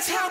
that's how